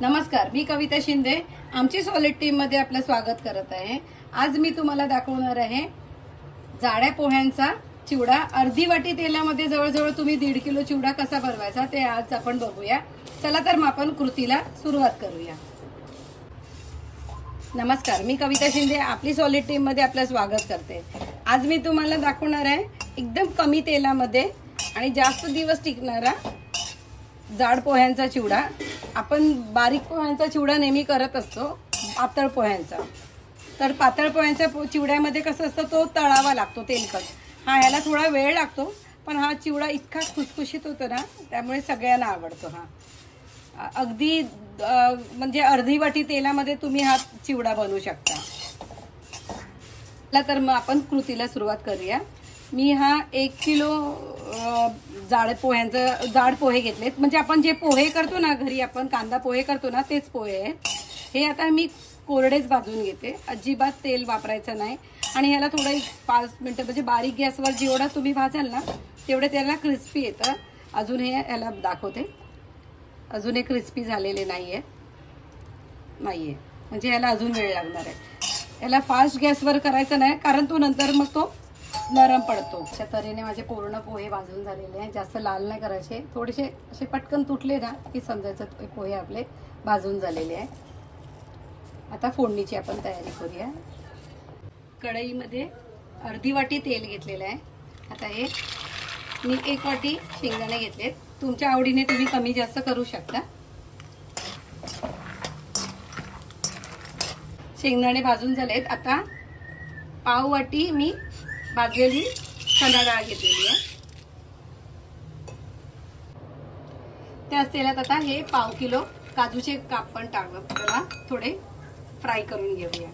नमस्कार मी कविता शिंदे. आमची सॉलिड टीममध्ये आपलं स्वागत करत आहे. आज मी तुम्हाला दाखवणार आहे जाड्या पोह्यांचा चिवडा. अर्धी वाटी तेलामध्ये जवळजवळ तुम्ही दीड किलो चिवडा कसा बनवायचा ते आज आपण बघूया. चला तर मग आपण कृतीला सुरुवात करूया. नमस्कार मी कविता शिंदे. आपली सॉलिड टीममध्ये आपलं स्वागत करते. आज मी तुम्हाला दाखवणार आहे एकदम कमी तेलामध्ये आणि जास्त दिवस टिकणारा जाड पोह्यांचा चिवडा. आपण बारीक पोह्यांचा चिवडा नेहमी करत असतो पातळ पोह्यांचा. तर पातळ पोह्यांच्या पो- चिवड्यामध्ये कसं असतं तो तळावा लागतो तेलकट. हा ह्याला थोडा वेळ लागतो पण हा चिवडा इतका खुसखुशीत होतो ना त्यामुळे सगळ्यांना आवडतो हा. अगदी म्हणजे अर्धी वाटी तेलामध्ये तुम्ही हा चिवडा बनवू शकता. तर मग आपण कृतीला सुरुवात करूया. मी हा एक किलो जाड पोह्यांचं जाड पोहे घेतलेत. म्हणजे आपण जे पोहे करतो ना घरी आपण कांदा पोहे करतो ना तेच पोहे आहेत. हे आता मी कोरडेच भाजून घेते. अजिबात तेल वापरायचं नाही. आणि ह्याला थोडं पाच मिनटं म्हणजे बारीक गॅसवर जेवढा तुम्ही भाजाल ना तेवढे त्याला क्रिस्पी येतं. अजून हे याला दाखवते. अजून हे क्रिस्पी झालेले नाही आहे म्हणजे याला अजून वेळ लागणार आहे. याला फास्ट गॅसवर करायचं नाही कारण तो नंतर मग तो नरम पडतो. अशा तऱ्हेने माझे पूर्ण पोहे भाजून झालेले आहे जास्त लाल नाही करायचे. थोडेसे असे पटकन तुटले ना की समजायचं पोहे आपले भाजून झालेले आहे आता फोडणीची आपण तयारी करूया. कढईमध्ये अर्धी वाटी तेल घेतलेलं आहे. आता हे मी एक वाटी शेंगदाणे घेतलेत. तुमच्या आवडीने तुम्ही कमी जास्त करू शकता. शेंगदाणे भाजून झालेत. आता पाव वाटी मी भाजलेली चणा डाळ घेतलेली आहे. त्याच तेलात आता हे पाव किलो काजूचे काप पण टाकत त्याला थोडे फ्राय करून घेऊया.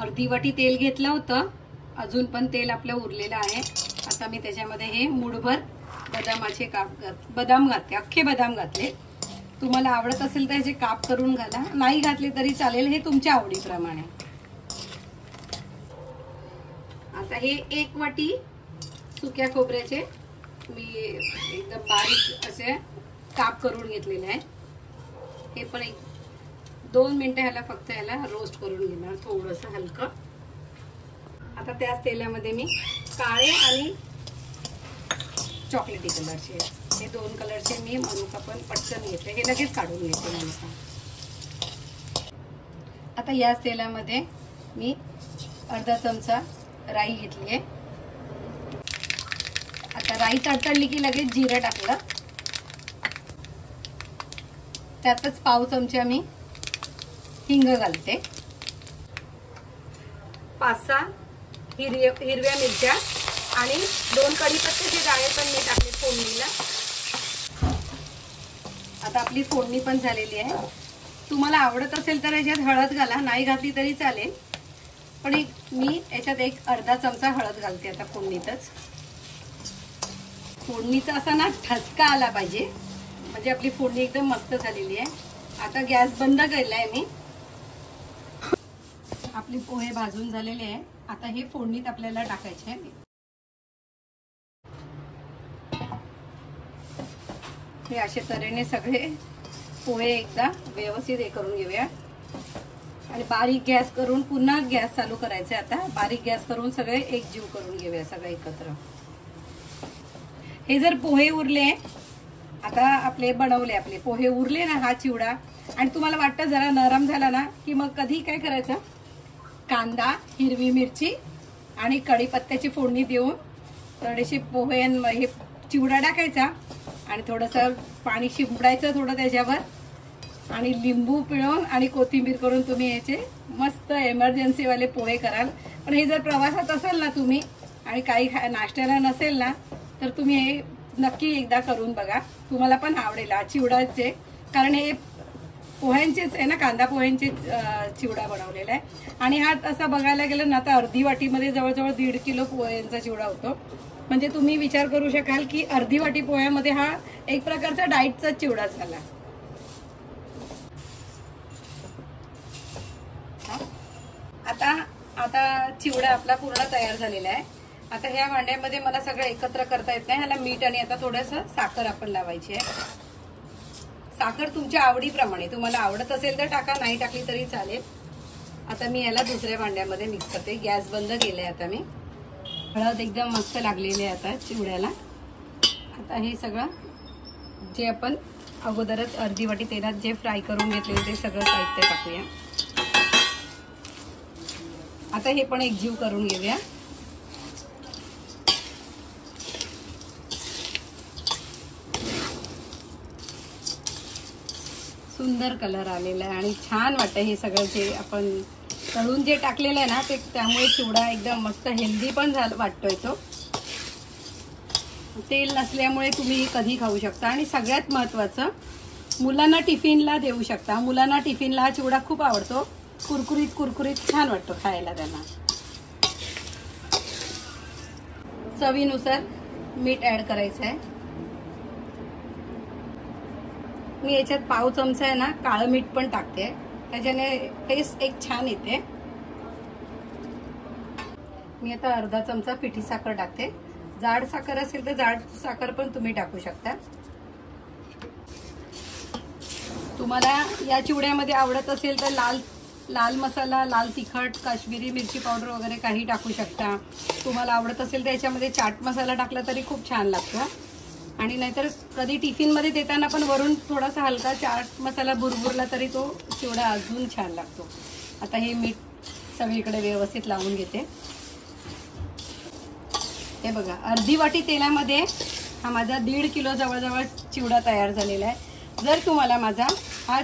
अर्धी वाटी तेल घेतलं होतं. अजून पण तेल आपलं उरलेलं आहे. आता मी त्याच्यामध्ये हे मुठभर बदामाचे काप घात बदाम घातले अख्खे बदाम घातले. तुम्हाला आवडत असेल तर ह्याचे काप करून घाला. नाही घातले तरी चालेल हे तुमच्या आवडीप्रमाणे. आता हे एक वाटी सुक्या खोबऱ्याचे मी एकदम बारीक असे काप करून घेतलेले आहे हे पण एक दोन मिनटं ह्याला फक्त ह्याला रोस्ट करून घेणार थोडंसं हलकं. आता त्याच तेलामध्ये मी काळे आणि चॉकलेटी कलरचे हे दोन कलरचे मी मनुका पण पटकन घेते हे लगेच काढून घेते मनुका आता याच तेलामध्ये मी अर्धा चमचा राई घेतली आहे आता राई तडतडली की लगेच जिरं टाकलं. त्यातच पाव चमचा मी हिंग घालते. पाच सहा हिरव्या हिरव्या मिरच्या आणि दोन कढीपत्त्याचे जाळे पण मी टाकले फोडणीला. आता आपली फोडणी पण झालेली आहे. तुम्हाला आवडत असेल तर याच्यात हळद घाला नाही घातली तरी चालेल. पण एक मी याच्यात एक अर्धा चमचा हळद घालते आता फोडणीतच. फोडणीचा असा ना ठसका आला पाहिजे. म्हणजे आपली फोडणी एकदम मस्त झालेली आहे. आता गॅस बंद केलाय मी. आपले पोहे भाजून झालेले आहे. आता हे फोडणीत आपल्याला टाकायचे आहे. हे अशा तऱ्हेने सगळे पोहे एकदा व्यवस्थित हे करून घेऊया. आणि बारीक गॅस करून पुन्हा गॅस चालू करायचे आता. बारीक गॅस करून सगळे एकजीव करून घेऊया सगळे एकत्र. हे जर पोहे उरले आता आपले बनवले आपले. पोहे उरले ना हा चिवडा. आणि तुम्हाला वाटतं जरा नरम झाला ना की मग कधी काय करायचं? कांदा हिरवी मिरची आणि कढीपत्त्याची फोडणी देऊन थोडेसे पोहे हे चिवडा टाकायचा आणि थोडंसं पाणी शिंपडायचं थोडं त्याच्यावर. आणि लिंबू पिळून आणि कोथिंबीर करून तुम्ही याचे मस्त एमर्जन्सीवाले पोहे कराल. पण हे जर प्रवासात असेल ना तुम्ही आणि काही खा नाश्त्याला नसेल ना तर तुम्ही हे नक्की एकदा करून बघा. तुम्हाला पण आवडेल चिवडाचे. कारण हे पोह्यांचेच आहे ना कांदा पोह्यांचेच चिवडा बनवलेला आहे. आणि हा असा बघायला गेलं ना तर अर्धी वाटीमध्ये जवळजवळ दीड किलो पोह्यांचा चिवडा होतो. म्हणजे तुम्ही विचार करू शकाल की अर्धी वाटी पोह्यामध्ये हा एक प्रकारचा डाईटचा चिवडा झाला. आता चिवडा आपला पूर्ण तयार झालेला आहे. आता ह्या भांड्यामध्ये मला सगळं एकत्र करता येत नाही. ह्याला मीठ आणि आता थोडंसं साखर आपण लावायची आहे. साखर तुमच्या आवडीप्रमाणे. तुम्हाला आवडत असेल तर टाका नाही टाकली तरी चालेल. आता मी याला दुसऱ्या भांड्यामध्ये मिक्स करते. गॅस बंद केले आता मी. हळद एकदम मस्त लागलेली आहे आता चिवड्याला. आता हे सगळं जे आपण अगोदरच अर्धी वाटी तेलात जे फ्राय करून घेतले ते सगळं साहित्य टाकूया. आता हे पण एकजीव करून घेऊया. सुंदर कलर आलेला आहे आणि छान वाटतं हे सगळं जे आपण तळून जे टाकलेलं आहे ना ते त्यामुळे चिवडा एकदम मस्त हेल्दी पण झालं वाटतोय तो. तेल नसल्यामुळे तुम्ही कधी खाऊ शकता. आणि सगळ्यात महत्वाचं मुलांना टिफिनला देऊ शकता. मुलांना टिफिनला हा चिवडा खूप आवडतो. कुरकुरीत कुरकुरीत छान वाटतो खायला त्यांना. चवीनुसार मीठ ऍड करायचं आहे मी याच्यात पाव चमचा आहे ना काळं मीठ पण टाकते. त्याच्याने टेस्ट एक छान येते. मी आता अर्धा चमचा पिठी साखर टाकते. जाड साखर असेल तर जाड साखर पण तुम्ही टाकू शकता. तुम्हाला या चिवड्यामध्ये आवडत असेल तर लाल लाल मसाला लाल तिखट काश्मीरी मिरची पावडर वगैरे काही टाकू शकता. तुम्हाला आवडत असेल तर याच्यामध्ये चाट मसाला टाकला तरी खूप छान लागतो. आणि नाहीतर कधी टिफिनमध्ये देताना पण वरून थोडासा हलका चाट मसाला भुरभुरला तरी तो चिवडा अजून छान लागतो. आता हे मीठ सगळीकडे व्यवस्थित लावून घेते. हे बघा अर्धी वाटी तेलामध्ये हा माझा दीड किलो जवळजवळ चिवडा तयार झालेला आहे. जर तुम्हाला माझा हा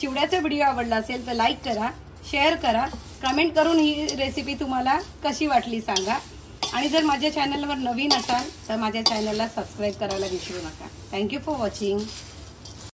चिवड्याचा व्हिडिओ आवडला असेल तर लाईक करा शेअर करा. कमेंट करून ही रेसिपी तुम्हाला कशी वाटली सांगा. आणि जर माझ्या चॅनलवर नवीन असाल तर माझ्या चॅनलला सबस्क्राईब करायला विसरू नका. Thank you for watching